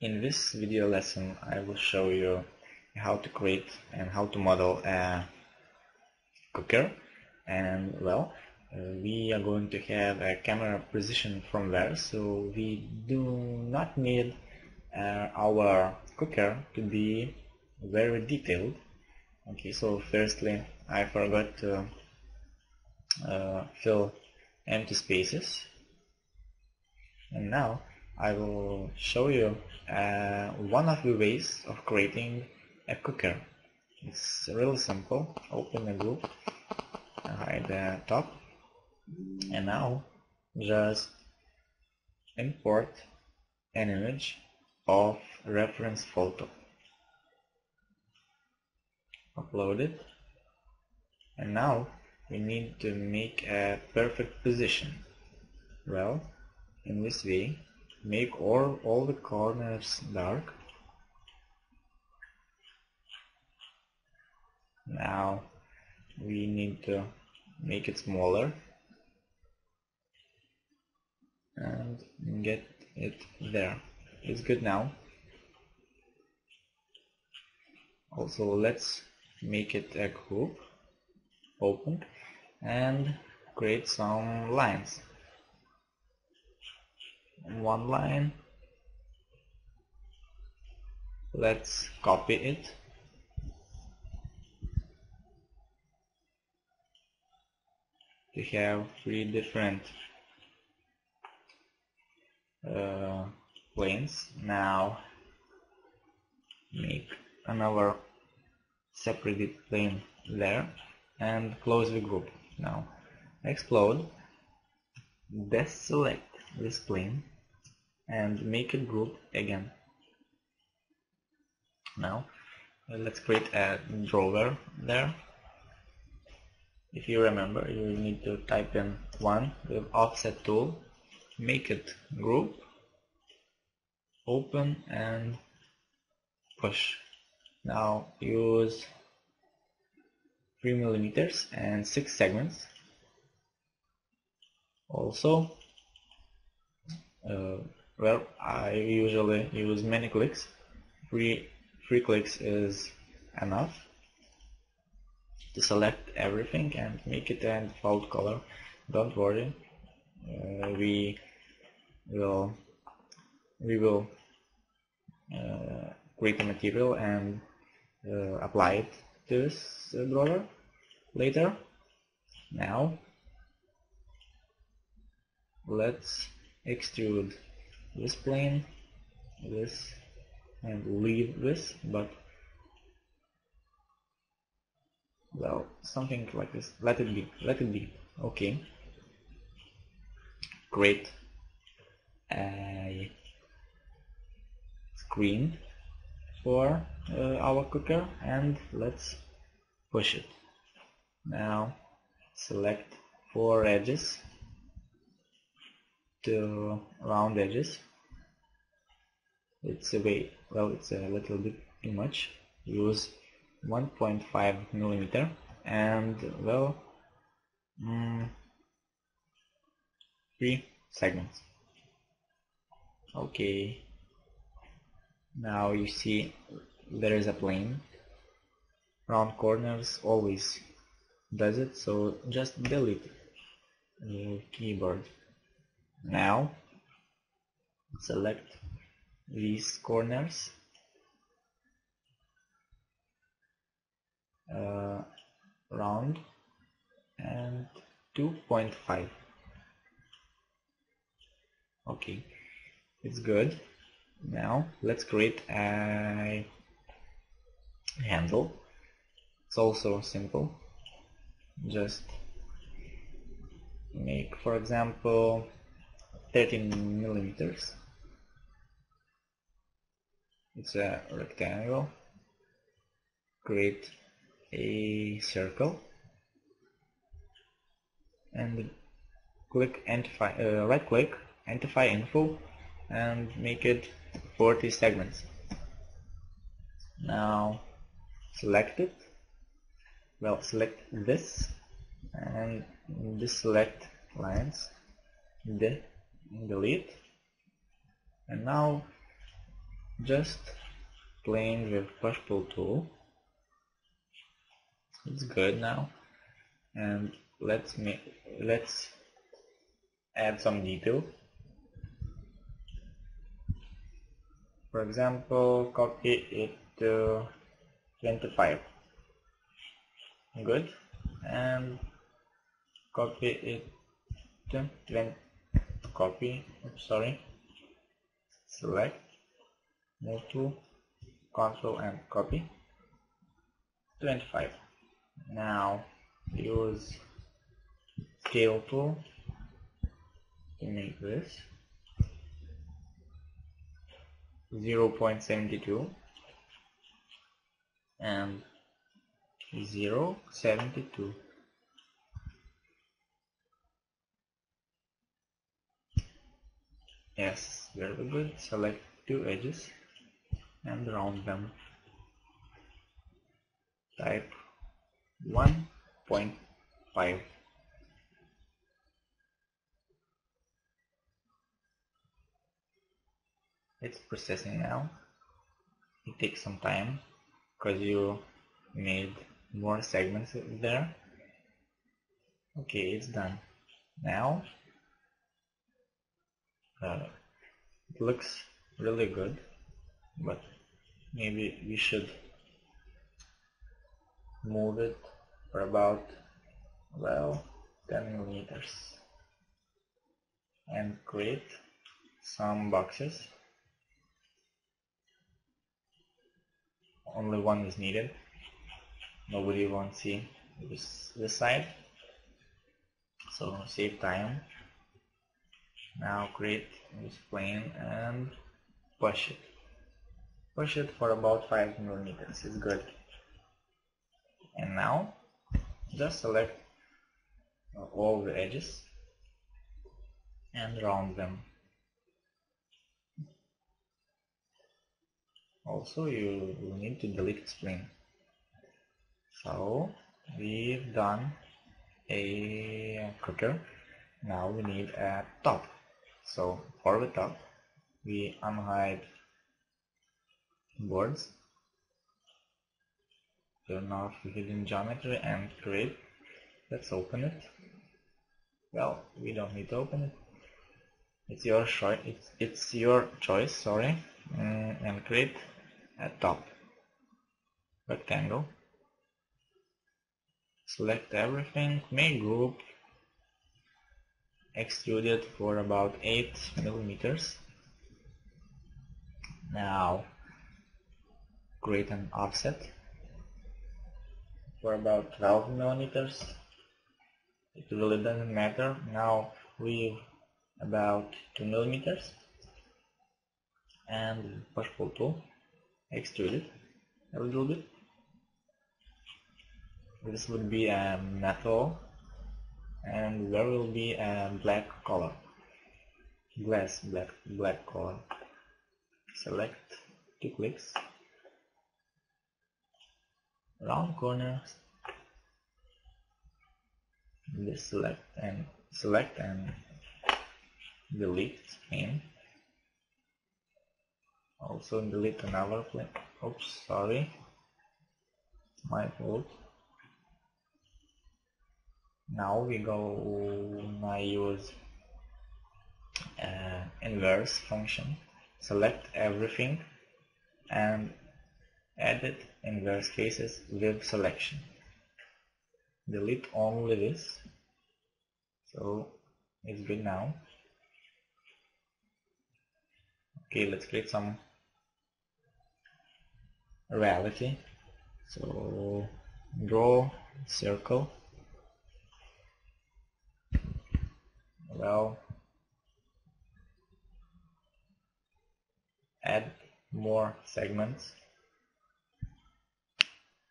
In this video lesson I will show you how to create and how to model a cooker. And well uh, we are going to have a camera position from there so we do not need uh, our cooker to be very detailed. Okay so firstly I forgot to uh, fill empty spaces. And now I will show you uh, one of the ways of creating a cooker. It's really simple. Open a group, hide the top, and now just import an image of reference photo. Upload it, and now we need to make a perfect position. Well, in this way make all, all the corners dark. Now we need to make it smaller. And get it there. It's good now. Also let's make it a group open and create some lines one line. Let's copy it. To have three different uh, planes. Now make another separated plane there and close the group. Now explode. Deselect this plane and make a group again. Now let's create a drawer there. If you remember you need to type in 1 with offset tool make it group open and push. Now use 3 millimeters and 6 segments. Also uh, well I usually use many clicks. Three three clicks is enough to select everything and make it a default color. Don't worry. Uh, we will we will uh, create a material and uh, apply it to this uh, drawer later. Now let's extrude this plane this and leave this but well something like this. Let it be let it be. Okay. Create a screen for uh, our cooker and let's push it. Now select four edges to round edges. It's a way well it's a little bit too much. Use 1.5 millimeter and well mm, three segments. Okay. Now you see there is a plane. Round corners always does it so just delete the keyboard now select these corners. Uh, round and 2.5 okay it's good. Now let's create a handle. It's also simple. Just make for example 13 millimeters. It's a rectangle create a circle and click identify uh, right click entity info and make it 40 segments. Now select it. Well select this and deselect lines the delete. And now just playing with push pull tool. It's good now. And let's make let's add some detail. For example copy it to 25 good. And copy it to 20 copy oops, sorry. Select move to control and copy. 25 now use scale tool. To make this 0.72 and 0.72 yes very good. Select two edges and round them. Type 1.5 it's processing now. It takes some time because you made more segments there. Okay it's done. Now uh, it looks really good but maybe we should move it for about well 10 millimeters and create some boxes. Only one is needed. Nobody won't see this, this side. So save time now create this plane and push it. Push it for about 5 millimeters. It's good. And now just select all the edges and round them. Also you will need to delete spline so we've done a cooker now we need a top so for the top we unhide boards turn off hidden geometry and create. Let's open it. Well we don't need to open it. It's your choice it's, it's your choice sorry. Mm, and create a top rectangle. Select everything make group extrude it for about 8 millimeters. Now create an offset for about 12 millimeters. It really doesn't matter. Now leave about 2 millimeters and push pull tool extrude it a little bit. This would be a metal and there will be a black color glass black black color select two clicks. Round corners this select and select and delete pane also delete another plane oops sorry. My fault now we go I use uh, inverse function. Select everything and edit intersect faces with selection. Delete only this. So it's good now. Okay let's create some reality. So draw circle well add more segments.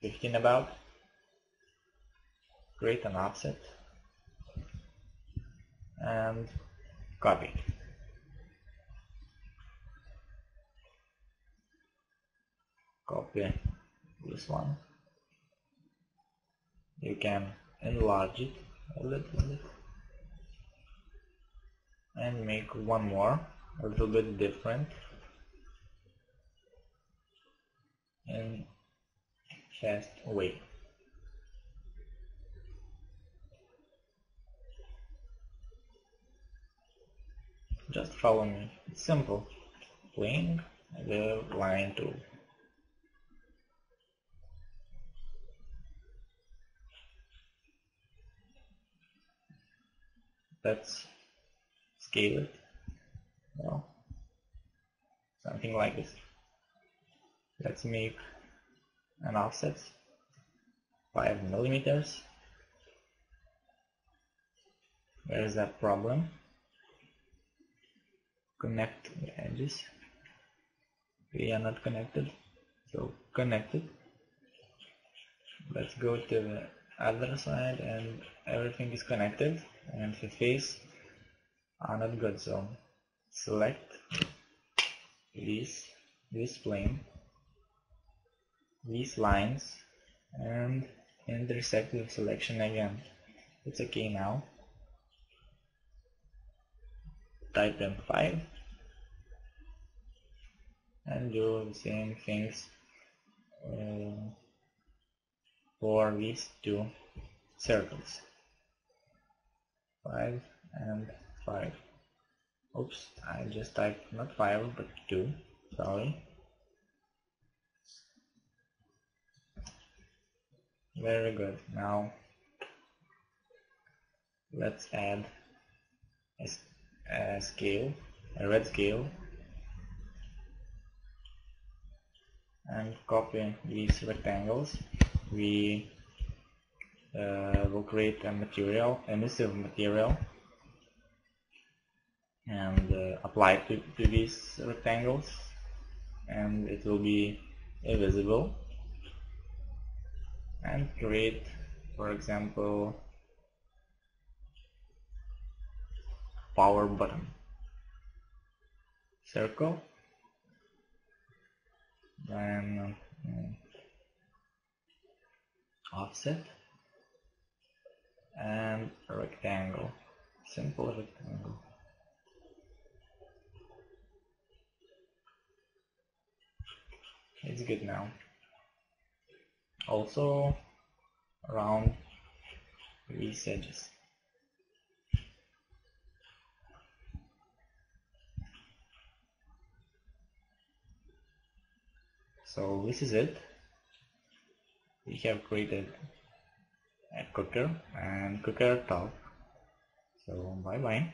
15 about. Create an offset. And copy. Copy this one. You can enlarge it a little bit and make one more a little bit different. And just wait. just follow me. It's simple. Playing the line tool that's scale it. Well, something like this. Let's make an offset 5 millimeters. Where is that problem? Connect the edges. We are not connected, so connected. Let's go to the other side and everything is connected and the face good. So select this this plane these lines and intersect with selection again. It's okay now. Type M5 and do the same things uh, for these two circles. 5 and 5 oops I just typed not 5 but 2 sorry. Very good. Now let's add a, a scale a red scale and copy these rectangles. We uh, will create a material emissive material and uh, apply it to, to these rectangles and it will be invisible. And create for example power button circle. Then um, offset. And rectangle simple rectangle it's good now. Also around these edges so this is it. We have created a cooker and cooker top. So bye bye